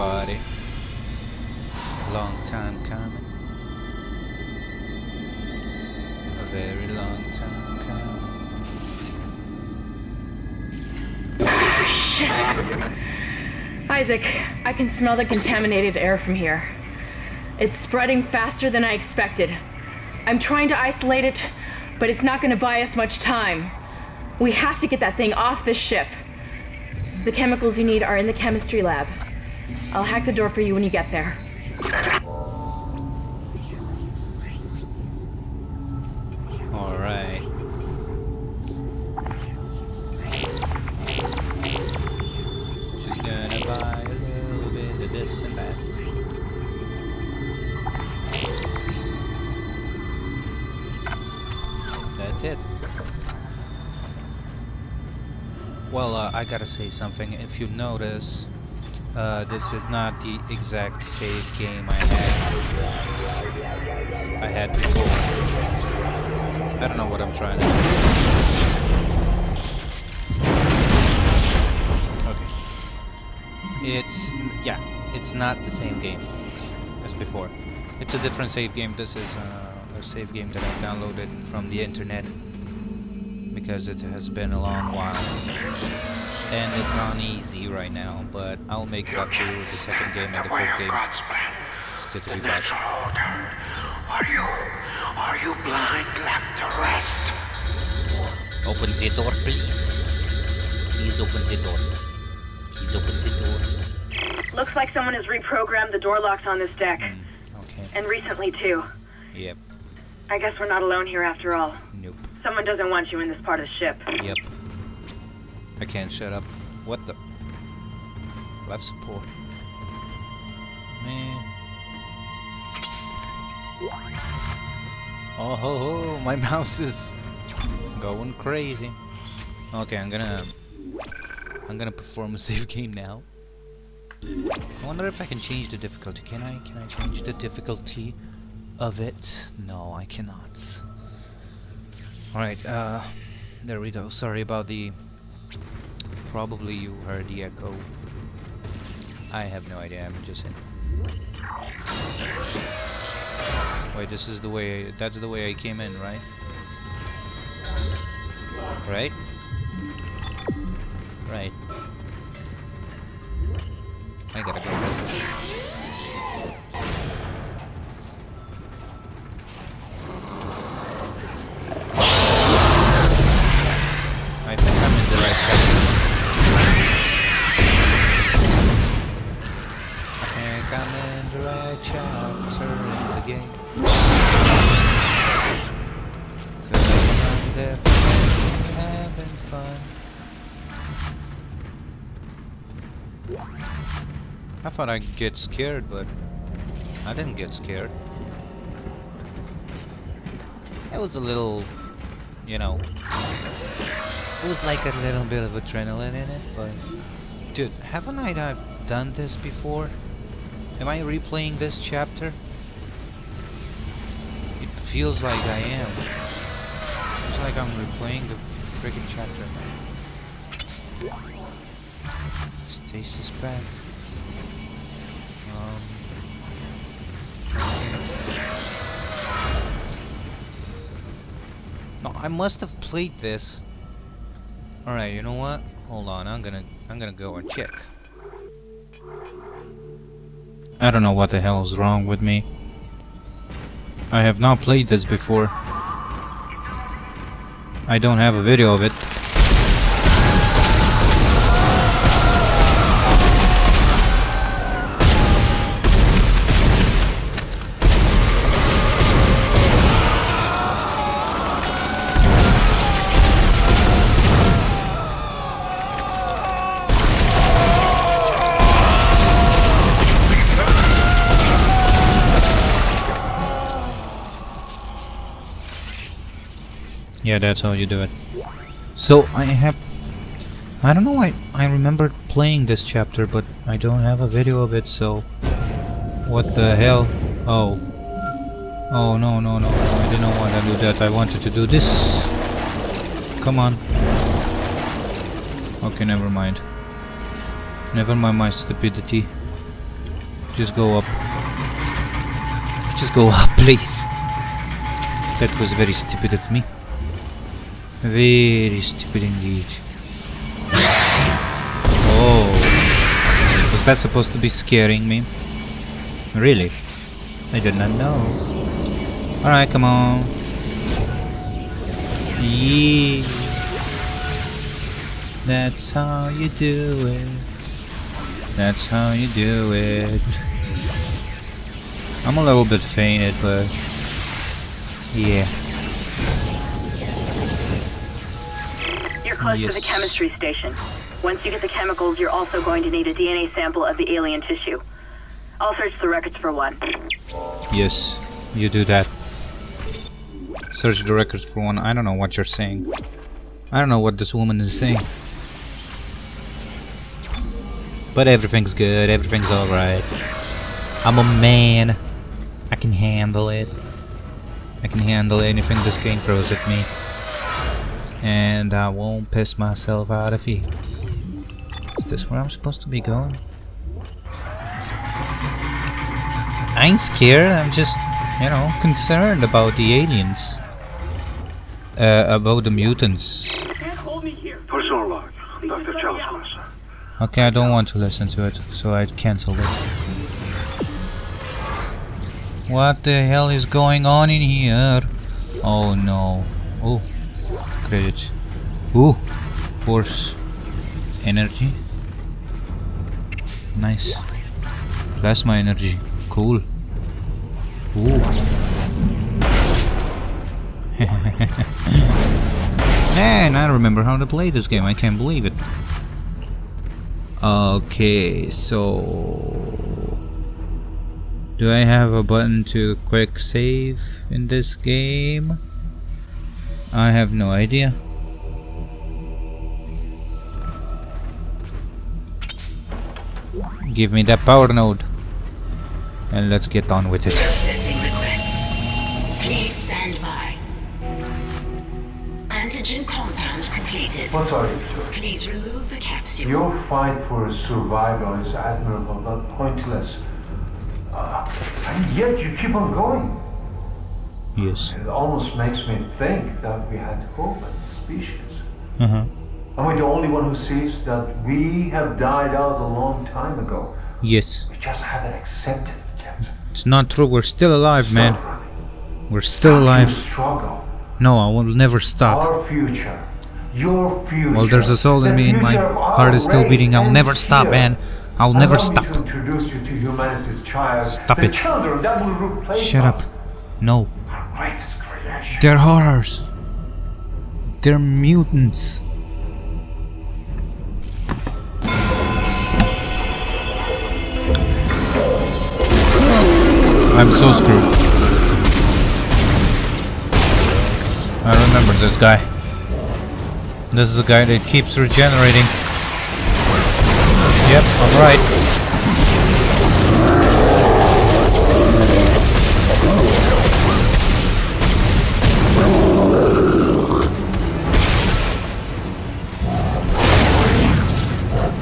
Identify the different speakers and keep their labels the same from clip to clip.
Speaker 1: everybody. Long time coming. A very long time coming.
Speaker 2: Oh, Isaac, I can smell the contaminated air from here. It's spreading faster than I expected. I'm trying to isolate it, but it's not going to buy us much time. We have to get that thing off this ship. The chemicals you need are in the chemistry lab. I'll hack the door for you when you get there.
Speaker 1: Alright. She's gonna buy a little bit of this and that. That's it. Well, uh, I gotta say something. If you notice, uh, this is not the exact save game I had. I had before. I don't know what I'm trying to do. Okay. It's yeah, it's not the same game as before. It's a different save game. This is uh, a save game that I downloaded from the internet because it has been a long while. And it's on easy right now, but I'll make it up to the second game and the
Speaker 3: the of
Speaker 1: game.
Speaker 3: God's plan.
Speaker 1: It's good to
Speaker 3: The
Speaker 1: be back.
Speaker 3: natural order. Are you, are you blind like the rest?
Speaker 1: Open the door, please. Please open the door. Please open the door.
Speaker 2: Looks like someone has reprogrammed the door locks on this deck.
Speaker 1: Mm, okay.
Speaker 2: And recently, too.
Speaker 1: Yep.
Speaker 2: I guess we're not alone here after all.
Speaker 1: Nope.
Speaker 2: Someone doesn't want you in this part of the ship.
Speaker 1: Yep. I can't shut up. What the? Life support. Man. Oh ho ho! My mouse is going crazy. Okay, I'm gonna I'm gonna perform a save game now. I wonder if I can change the difficulty. Can I? Can I change the difficulty of it? No, I cannot. Alright, uh, there we go. Sorry about the... Probably you heard the echo. I have no idea, I'm just in. Wait, this is the way... That's the way I came in, right? Right? Right. I gotta go. I'd get scared, but I didn't get scared. It was a little, you know, it was like a little bit of adrenaline in it, but... Dude, haven't I uh, done this before? Am I replaying this chapter? It feels like I am. It's like I'm replaying the freaking chapter. Stasis back. I must have played this. Alright, you know what? Hold on, I'm gonna I'm gonna go and check. I don't know what the hell is wrong with me. I have not played this before. I don't have a video of it. Yeah, that's how you do it. So I have I don't know I I remember playing this chapter but I don't have a video of it so what the hell? Oh. Oh no no no I didn't want to do that. I wanted to do this. Come on. Okay, never mind. Never mind my stupidity. Just go up. Just go up, please. That was very stupid of me. Very stupid indeed. Oh. Was that supposed to be scaring me? Really? I did not know. Alright, come on. Yeah. That's how you do it. That's how you do it. I'm a little bit fainted, but yeah.
Speaker 4: Close to the chemistry station. Once you get the chemicals, you're also going to need a DNA sample of the alien tissue. I'll search the records for one.
Speaker 1: Yes, you do that. Search the records for one. I don't know what you're saying. I don't know what this woman is saying. But everything's good, everything's alright. I'm a man. I can handle it. I can handle anything this game throws at me. And I won't piss myself out of here. Is this where I'm supposed to be going? I ain't scared, I'm just, you know, concerned about the aliens. Uh, about the mutants.
Speaker 3: Personal log, Dr. Chalmers.
Speaker 1: Okay, I don't want to listen to it, so I cancel it. What the hell is going on in here? Oh no. Oh, credits. Ooh, force energy. Nice. Plasma energy. Cool. Ooh. Man, I don't remember how to play this game. I can't believe it. Okay, so do I have a button to quick save in this game? I have no idea. Give me that power node and let's get on with it.
Speaker 5: Processing request. Please stand by. Antigen compound completed.
Speaker 6: What are you doing?
Speaker 5: Please remove the capsule.
Speaker 6: Your fight for survival is admirable but pointless. Uh, and yet you keep on going.
Speaker 1: Yes.
Speaker 6: It almost makes me think that we had hope as a species.
Speaker 1: Uh-huh.
Speaker 6: Am I the only one who sees that we have died out a long time ago?
Speaker 1: Yes.
Speaker 6: We just haven't accepted it yet.
Speaker 1: It's not true. We're still alive, man.
Speaker 6: Running.
Speaker 1: We're still
Speaker 6: Stop
Speaker 1: alive.
Speaker 6: struggle.
Speaker 1: No, I will never stop.
Speaker 6: Our future. Your future.
Speaker 1: Well, there's a soul in
Speaker 6: the
Speaker 1: me and my
Speaker 6: future of our
Speaker 1: heart is still beating. I'll never stop,
Speaker 6: here.
Speaker 1: man. I'll never stop.
Speaker 6: to introduce you to humanity's child.
Speaker 1: Stop
Speaker 6: the
Speaker 1: it.
Speaker 6: children that will replace
Speaker 1: Shut
Speaker 6: us.
Speaker 1: up. No. They're horrors. They're mutants. I'm so screwed. I remember this guy. This is a guy that keeps regenerating. Yep, I'm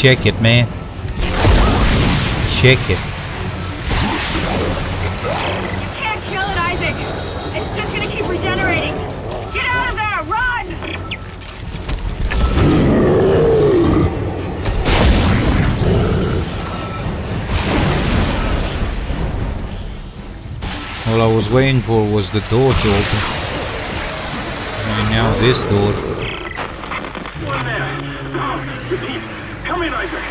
Speaker 1: Check it, man. Check it.
Speaker 4: You can't kill it, Isaac! It's just gonna keep regenerating! Get out of there! Run!
Speaker 1: All I was waiting for was the door to open. And now this door.
Speaker 3: One there. Repeat. Come in, Isaac.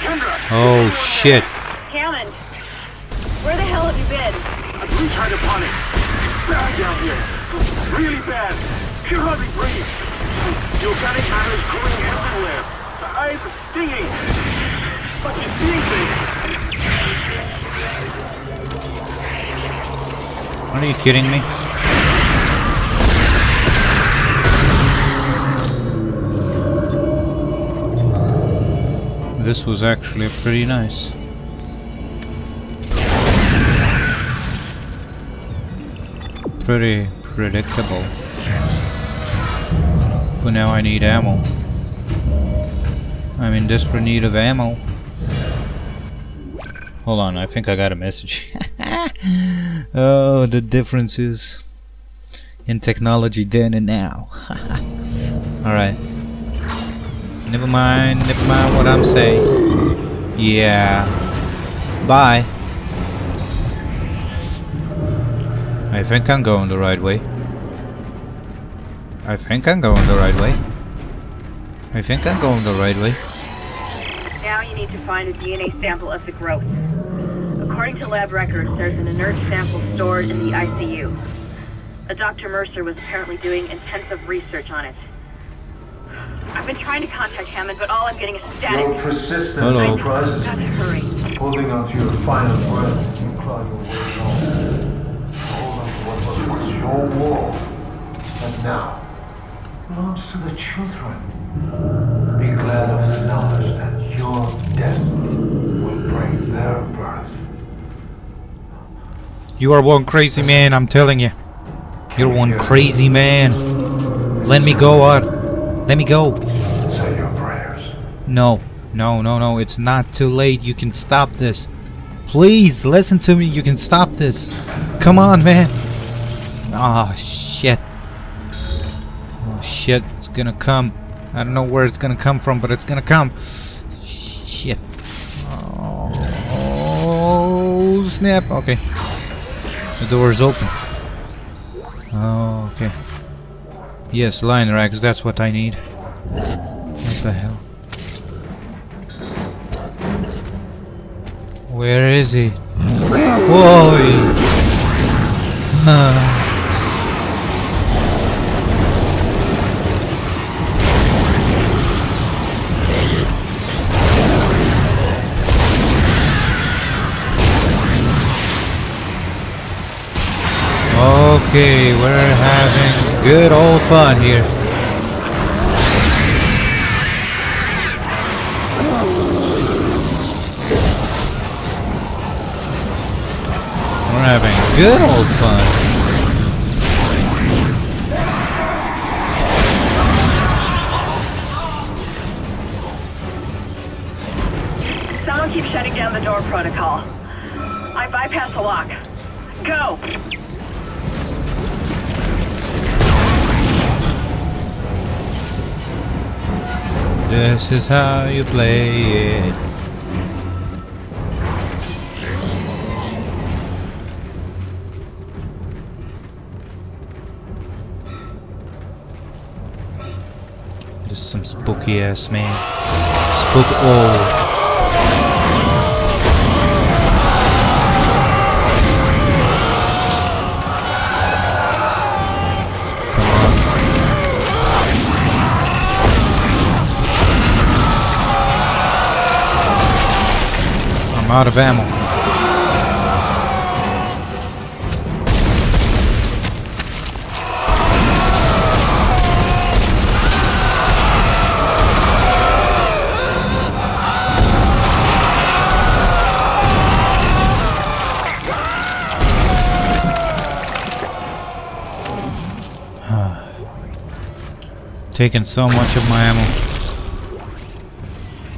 Speaker 3: Kendra,
Speaker 1: Oh shit.
Speaker 4: Hammond! Where the hell have you been?
Speaker 3: a blue tide upon it. Bad down here. Really bad. Can hardly breathe. The organic matter is growing everywhere. The eyes are stinging. But you see things.
Speaker 1: Are you kidding me? This was actually pretty nice. Pretty predictable. But now I need ammo. I'm in desperate need of ammo. Hold on, I think I got a message. oh, the differences in technology then and now. Alright. Never mind, never mind what I'm saying. Yeah. Bye. I think I'm going the right way. I think I'm going the right way. I think I'm going the right way.
Speaker 4: Now you need to find a DNA sample of the growth. According to lab records, there's an inert sample stored in the ICU. A Dr. Mercer was apparently doing intensive research on it. I've been trying to contact Hammond, but all I'm getting is
Speaker 6: Your
Speaker 4: static.
Speaker 6: persistence
Speaker 1: Hello.
Speaker 6: surprises
Speaker 4: Got to
Speaker 6: me.
Speaker 4: hurry.
Speaker 6: Holding on to your final breath, you claw your way home. Hold on to what was once your world, and now belongs to the children. Be glad of the knowledge that your death will bring their birth.
Speaker 1: You are one crazy man, I'm telling you. You're one crazy man. Let me go, Art. Let me go.
Speaker 6: Say your prayers.
Speaker 1: No, no, no, no. It's not too late. You can stop this. Please, listen to me. You can stop this. Come on, man. Ah, shit. Oh, shit. It's gonna come. I don't know where it's gonna come from, but it's gonna come. Shit. Oh, oh snap. Okay. The door is open. Oh, okay. Yes, line racks. That's what I need. What the hell? Where is he? Whoa! Ah. Okay, we're having good old fun here. We're having good old fun.
Speaker 4: Someone keeps shutting down the door protocol. I bypassed the lock. Go!
Speaker 1: This is how you play it. Is some spooky ass man. Spook oh out of ammo. Taking so much of my ammo.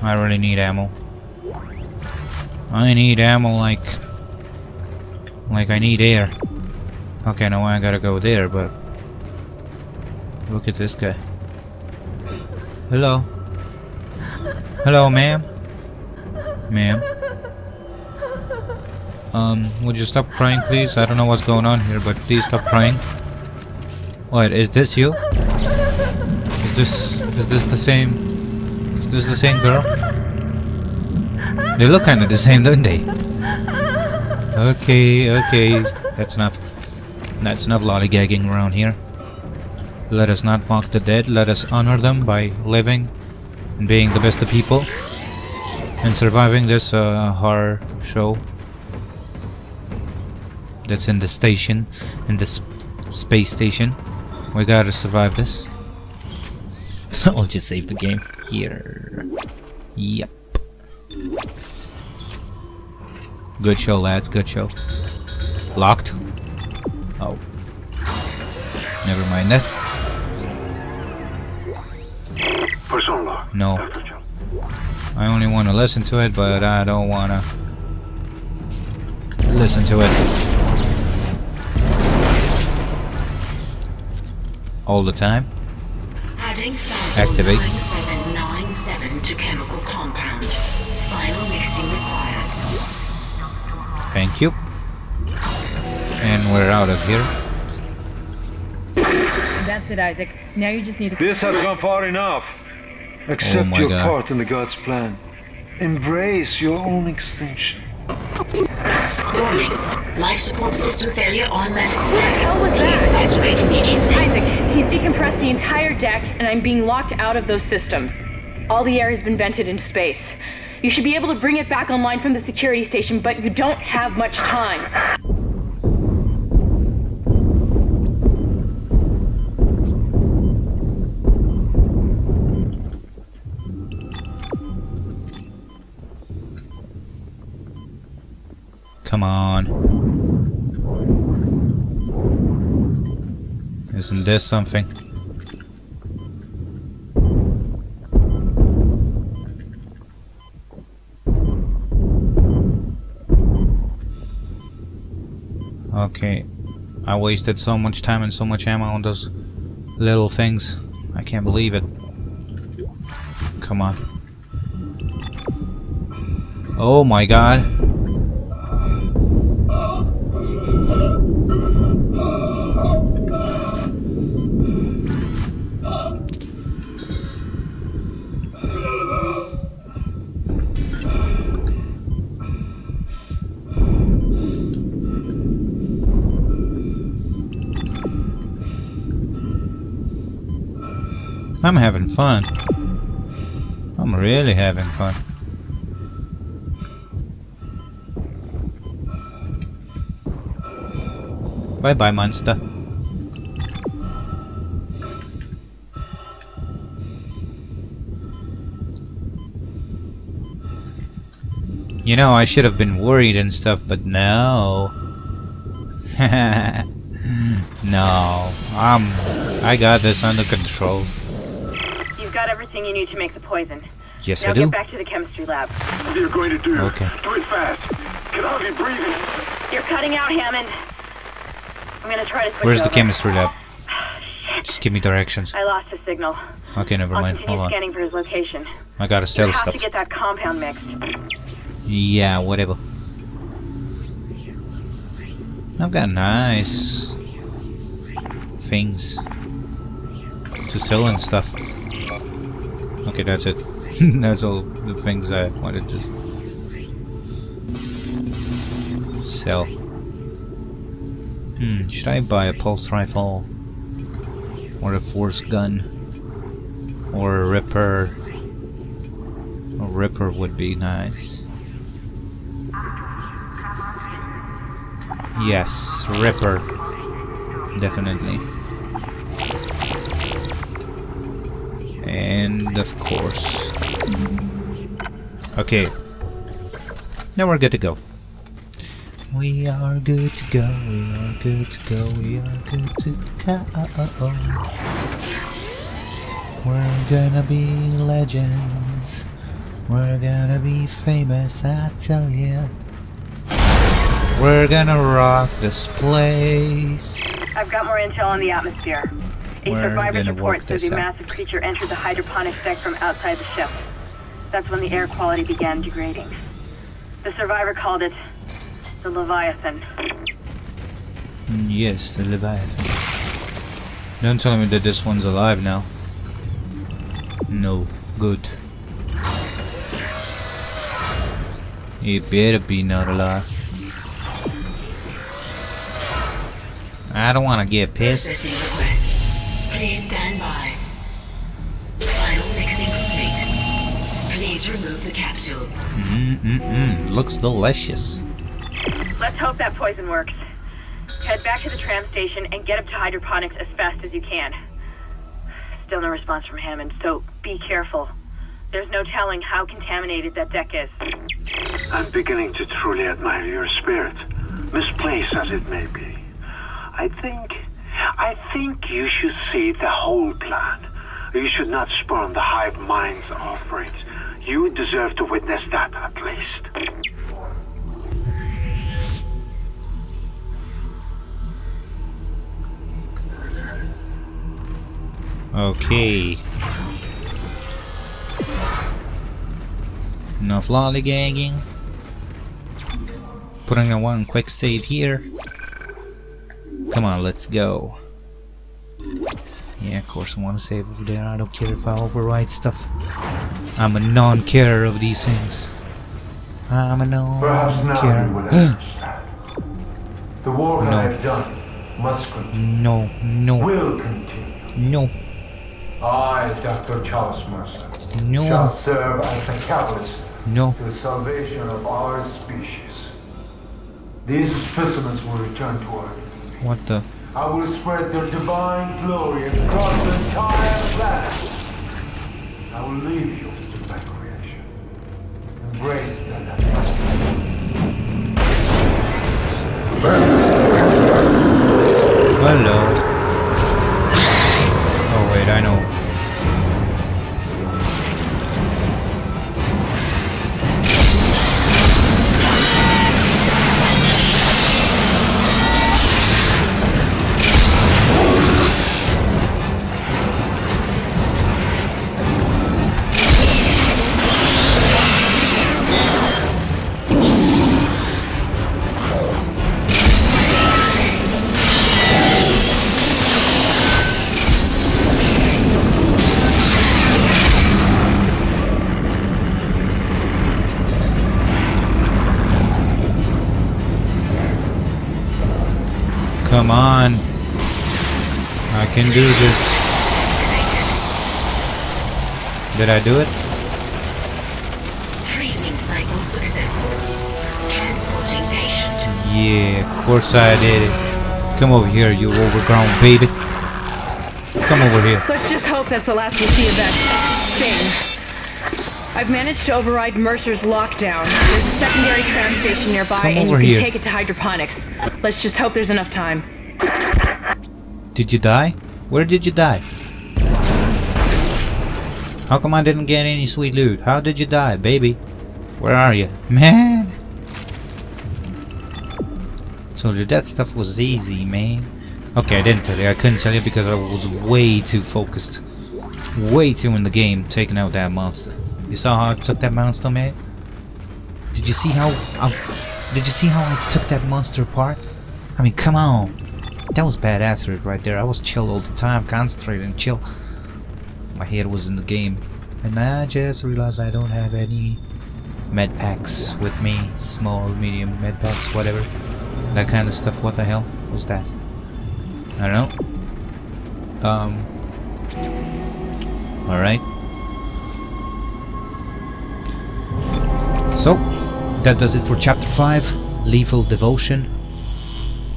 Speaker 1: I really need ammo. I need ammo like like I need air. Okay, now I gotta go there, but look at this guy. Hello. Hello, ma'am. Ma'am. Um, would you stop crying, please? I don't know what's going on here, but please stop crying. What, is this you? Is this is this the same is this the same girl? They look kinda the same, don't they? Okay, okay. That's enough. That's enough lollygagging around here. Let us not mock the dead, let us honor them by living and being the best of people and surviving this uh, horror show that's in the station, in this space station. We gotta survive this. So I'll just save the game here. Yep. Good show, lads. Good show. Locked. Oh. Never mind that.
Speaker 3: Personal log.
Speaker 1: No. I only want to listen to it, but I don't wanna. listen to it. All the time.
Speaker 5: Adding
Speaker 1: Activate. Thank you. And we're out of here.
Speaker 2: That's it, Isaac. Now you just need to...
Speaker 6: This has gone far enough. Accept oh
Speaker 1: my
Speaker 6: your
Speaker 1: God.
Speaker 6: part in the God's plan. Embrace your own extinction.
Speaker 5: Warning. Life support system failure on medical.
Speaker 2: hell was
Speaker 5: Please
Speaker 2: that?
Speaker 5: evacuate immediately.
Speaker 2: Isaac, he's decompressed the entire deck, and I'm being locked out of those systems. All the air has been vented into space. You should be able to bring it back online from the security station, but you don't have much time.
Speaker 1: Come on. Isn't this something? Okay. I wasted so much time and so much ammo on those little things. I can't believe it. Come on. Oh my god. I'm having fun. I'm really having fun. Bye bye, monster. You know, I should have been worried and stuff, but no. no. Um, I got this under control.
Speaker 4: You've got everything you need to make the poison.
Speaker 1: Yes,
Speaker 4: now
Speaker 1: I do.
Speaker 4: get back to the chemistry lab.
Speaker 3: What are you going to do?
Speaker 1: Okay.
Speaker 3: Do it fast. Can hardly breathe.
Speaker 4: You're cutting out, Hammond. I'm gonna try to switch
Speaker 1: Where's the
Speaker 4: over.
Speaker 1: chemistry lab? Just give me directions.
Speaker 4: I lost his signal.
Speaker 1: Okay, never
Speaker 4: I'll
Speaker 1: mind.
Speaker 4: continue
Speaker 1: Hold on.
Speaker 4: scanning for his location.
Speaker 1: I gotta
Speaker 4: You
Speaker 1: steal
Speaker 4: have
Speaker 1: stuff.
Speaker 4: to get that compound mixed.
Speaker 1: Yeah, whatever. I've got nice things to sell and stuff. Okay, that's it. that's all the things I wanted to sell. Hmm, should I buy a pulse rifle? Or a force gun? Or a ripper? A ripper would be nice. Yes, Ripper. Definitely. And of course. Okay. Now we're good to go. We are good to go, we are good to go, we are good to go. We're gonna be legends. We're gonna be famous, I tell ya. We're gonna rock this place.
Speaker 4: I've got more intel on the atmosphere. A
Speaker 1: We're
Speaker 4: survivor's report
Speaker 1: work
Speaker 4: says a massive creature entered the hydroponics deck from outside the ship. That's when the air quality began degrading. The survivor called it the Leviathan.
Speaker 1: Mm, Yes, the Leviathan. Don't tell me that this one's alive now. No, good. He better be not alive. I don't want to get pissed.
Speaker 5: Processing request. Please stand by. Final mixing complete. Please remove the capsule.
Speaker 1: Mm-mm-mm, looks delicious.
Speaker 4: Let's hope that poison works. Head back to the tram station and get up to hydroponics as fast as you can. Still no response from Hammond, so be careful. There's no telling how contaminated that deck is.
Speaker 3: I'm beginning to truly admire your spirit, misplaced as it may be. I think, I think you should see the whole plan. You should not spurn the hive mind's offerings. You deserve to witness that at least.
Speaker 1: Okay. Enough lollygagging. Putting a one quick save here. Come on, let's go. Yeah, of course I want to save over there. I don't care if I override stuff. I'm a non-carer of these things. I'm a
Speaker 6: Perhaps now you will
Speaker 1: non-carer.
Speaker 6: understand. The work
Speaker 1: No.
Speaker 6: I have done must continue.
Speaker 1: no, no,
Speaker 6: Will continue.
Speaker 1: no,
Speaker 6: I, Dr. Charles Mercer, shall serve as the catalyst
Speaker 1: no.
Speaker 6: to the salvation of our species. These specimens will return to Earth.
Speaker 1: What the?
Speaker 6: I will spread their divine glory across the entire planet. I will leave you to my creation. Embrace the
Speaker 1: Hello. Oh wait, I know. I can do this. Did I do it?
Speaker 5: Freezing cycle successful. Transporting patient.
Speaker 1: Yeah, of course I did it. Come over here, you overgrown baby. Come over here.
Speaker 2: Let's just hope that's the last we'll see of that thing. I've managed to override Mercer's lockdown. There's a secondary tram station nearby,
Speaker 1: Come
Speaker 2: and you can
Speaker 1: here.
Speaker 2: take it to hydroponics. Let's just hope there's enough time.
Speaker 1: Did you die? Where did you die? How come I didn't get any sweet loot? How did you die, baby? Where are you? Man! So that stuff was easy, man. Okay, I didn't tell you. I couldn't tell you because I was way too focused. Way too in the game, taking out that monster. You saw how I took that monster, man? Did you see how... I, did you see how I took that monster apart? I mean, come on. That was badassery right there. I was chill all the time, concentrating, chill. My head was in the game. And I just realized I don't have any med packs with me. Small, medium med packs, whatever. That kind of stuff. What the hell was that? I don't know. Um. Alright. So, that does it for chapter 5 Lethal Devotion.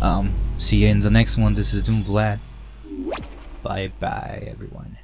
Speaker 1: Um, see you in the next one. This is Doom Vlad. Bye bye, everyone.